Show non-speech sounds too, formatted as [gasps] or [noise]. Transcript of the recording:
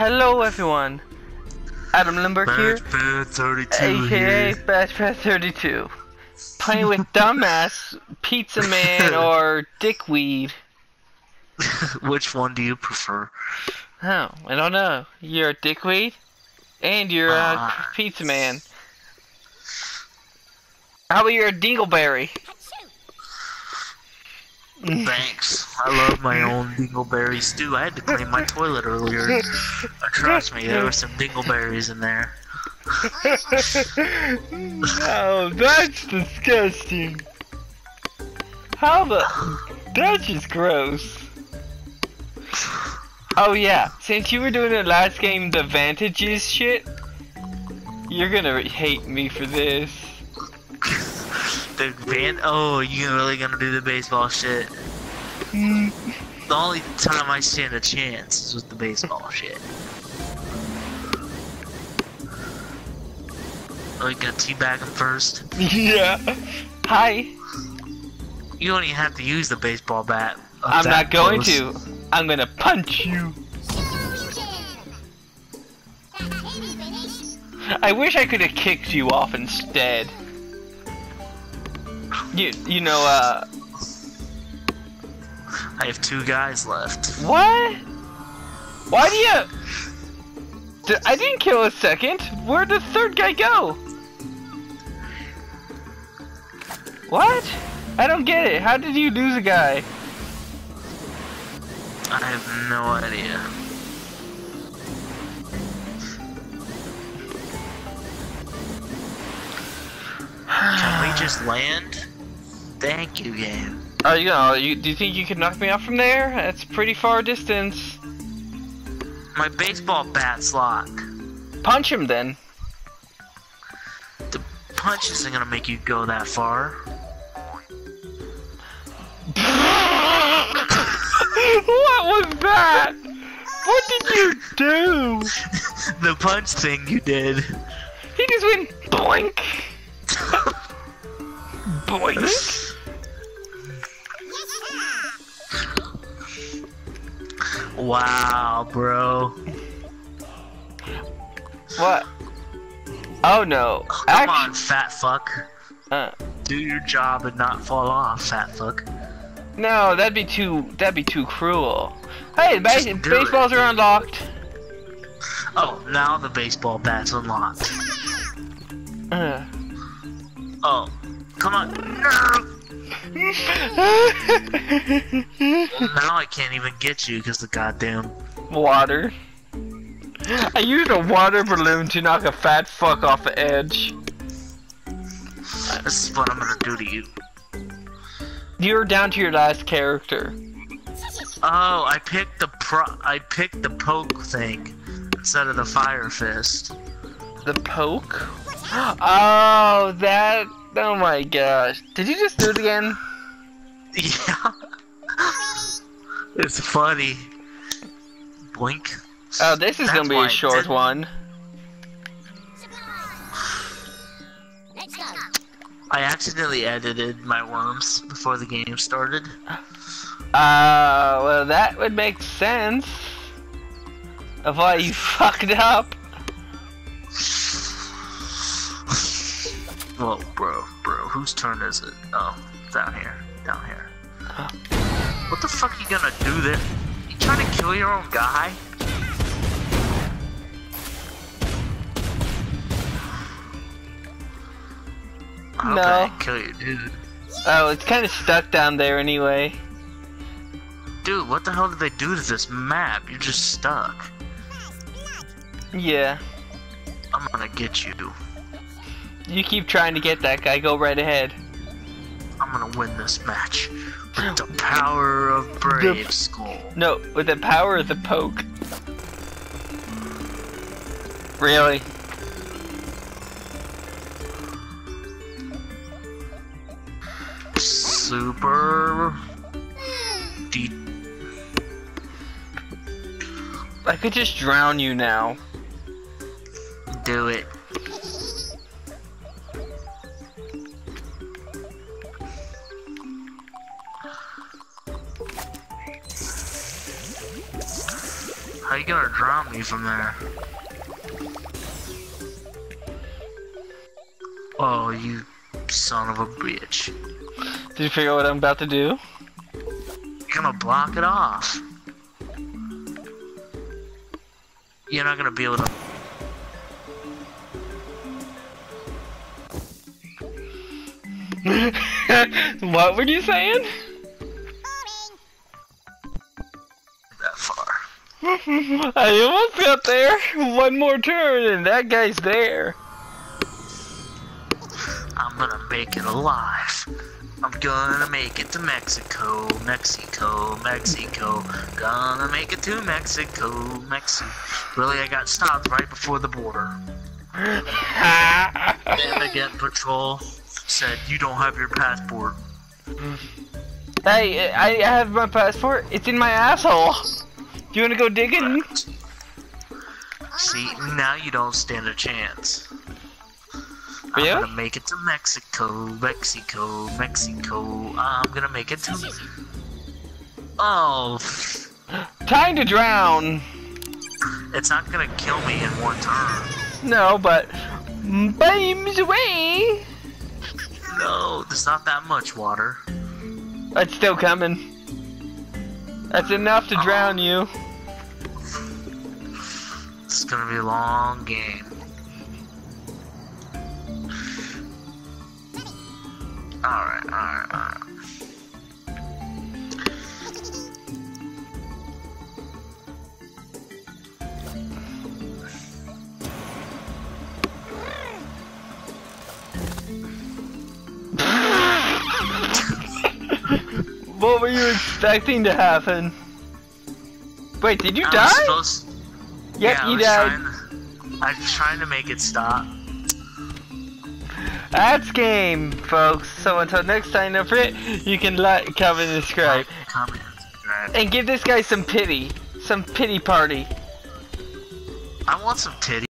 Hello everyone. Adam Lindburg here, Bad 32 aka here. Bachpad 32. Playing with [laughs] dumbass Pizza Man [laughs] or Dickweed. Which one do you prefer? Oh, I don't know. You're a Dickweed, and you're a Ah. Pizza Man. How about you're a Dingleberry? Thanks. I love my own dingleberries too. I had to clean my toilet earlier. Uh, Trust me, there were some dingleberries in there. no, that's disgusting. How the? That's just gross. Oh yeah, since you were doing the last game, the Vantages shit, you're gonna hate me for this. The van. Oh, you really gonna do the baseball shit? Mm. The only time I stand a chance is with the baseball [laughs] shit. Are you gonna teabag him first? yeah. Hi. You don't even have to use the baseball bat. I'm not going close. to. I'm gonna punch you. I wish I could have kicked you off instead. You, you know, uh, I have two guys left. what? Why do you? I didn't kill a second. Where'd the third guy go? What? I don't get it. How did you lose a guy? I have no idea. Can we just land? Thank you, game. Are oh, you uh, gonna? You, do you think you could knock me off from there? That's pretty far distance. My baseball bat's locked. Punch him then. The punch isn't gonna make you go that far. [laughs] what was that? What did you do? [laughs] the punch thing you did. He just went boink. Boink. Wow, bro. What? Oh no. Come Act- on, fat fuck. uh, Do your job and not fall off, fat fuck. no, that'd be too. That'd be too cruel. Hey, the Just ba- do baseballs are unlocked. Oh, now the baseball bat's unlocked. Uh. Oh, come on. No! Now I can't even get you because the goddamn. water. I used a water balloon to knock a fat fuck off the edge. This is what I'm gonna do to you. You're down to your last character. Oh, I picked the pro. I picked the poke thing instead of the fire fist. The poke? [gasps] Oh, that. Oh my gosh. Did you just do it again? Yeah. [laughs] it's funny. Blink. Oh, this is That's gonna be a short one. I accidentally edited my worms before the game started. Uh, well, that would make sense. Of why you [laughs] fucked up. Whoa, bro, bro, whose turn is it? Oh, down here, down here. What the fuck are you gonna do there? You trying to kill your own guy? No. Kill you, dude. Oh, it's kind of stuck down there anyway. Dude, what the hell did they do to this map? You're just stuck. Yeah. I'm gonna get you. You keep trying to get that guy. Go right ahead. I'm gonna win this match with the power of Brave Skull. No, with the power of the poke. Really? Super. I could just drown you now. Do it. How you gonna drown me from there? Oh, you son of a bitch. Did you figure out what I'm about to do? You're gonna block it off. You're not gonna be able to. [laughs] what were you saying? I almost got there. One more turn and that guy's there. I'm gonna make it alive. I'm gonna make it to Mexico, Mexico, Mexico. Gonna make it to Mexico, Mexico. Really, I got stopped right before the border. [laughs] And again, patrol said, You don't have your passport. hey, I have my passport. It's in my asshole. Do you want to go digging? See, now you don't stand a chance. I'm gonna make it to Mexico, Mexico, Mexico. I'm gonna make it to. Oh, Time to drown. it's not gonna kill me in one turn. No, but beams away. No, there's not that much water. It's still coming. That's enough to drown you. It's gonna be a long game. Alright, alright, alright. What were you expecting to happen? Wait, did you I die? supposed- Yep, yeah, I you was died. Trying to, I was trying to make it stop. That's game, folks. So until next time, don't forget, you can like, comment, and subscribe. Like, comment, subscribe. And give this guy some pity. Some pity party. I want some titty.